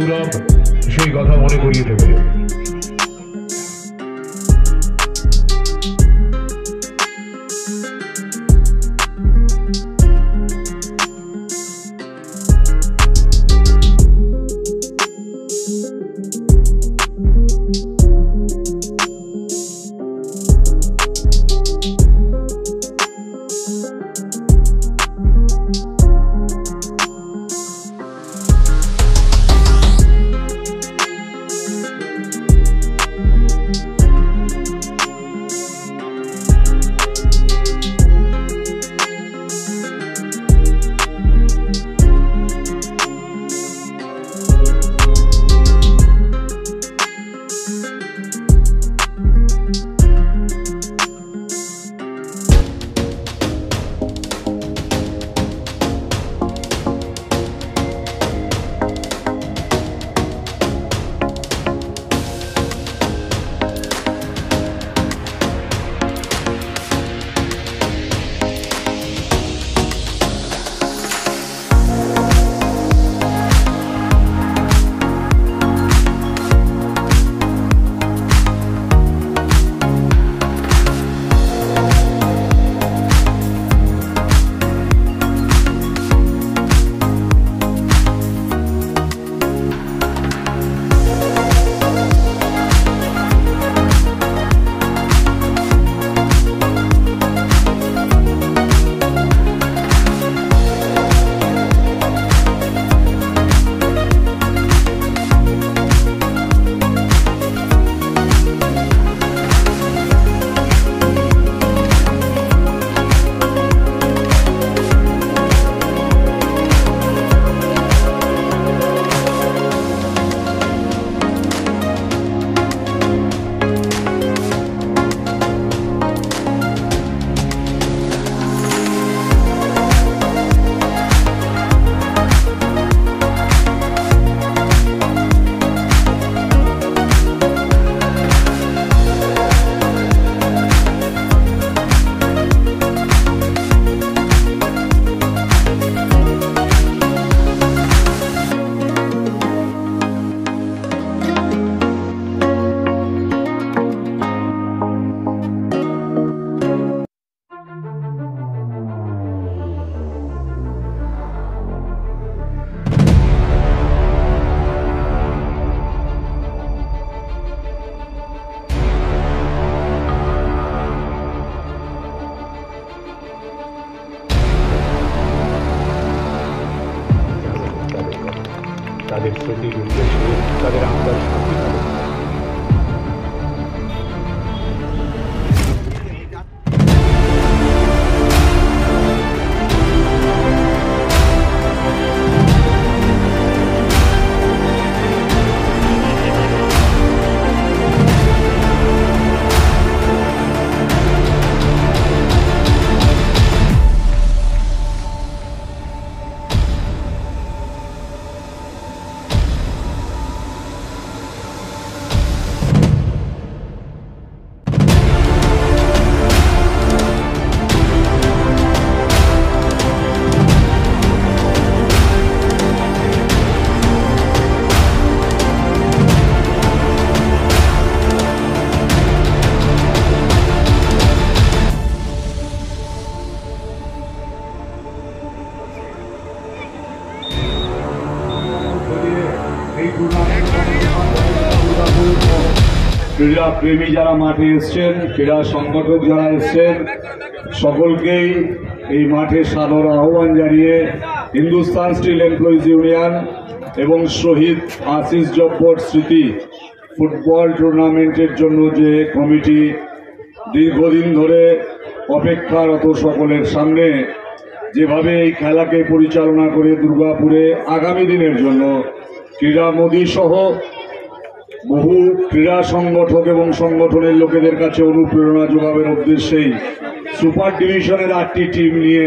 দিনের সেই কথা মনে করিয়ে দেবে। verdi, quindi invece la veranda è ক্রীড়া প্রেমী যারা মাঠে এসছেন, ক্রীড়া সংগঠক যারা এসছেন, সকলকেই এই মাঠে সাদর আহ্বান জানিয়ে হিন্দুস্তান স্টিল এমপ্লয়িজ ইউনিয়ন এবং শহীদ আশিস জব্বর স্মৃতি ফুটবল টুর্নামেন্টের জন্য যে কমিটি দীর্ঘদিন ধরে অপেক্ষারত সকলের সামনে, যেভাবে এই খেলাকে পরিচালনা করে দুর্গাপুরে আগামী দিনের জন্য ক্রীড়া মোদী সহ বহু ক্রীড়া সংগঠক এবং সংগঠনের লোকেদের কাছে অনুপ্রেরণা যোগাবের উদ্দেশ্যেই সুপার ডিভিশনের আটটি টিম নিয়ে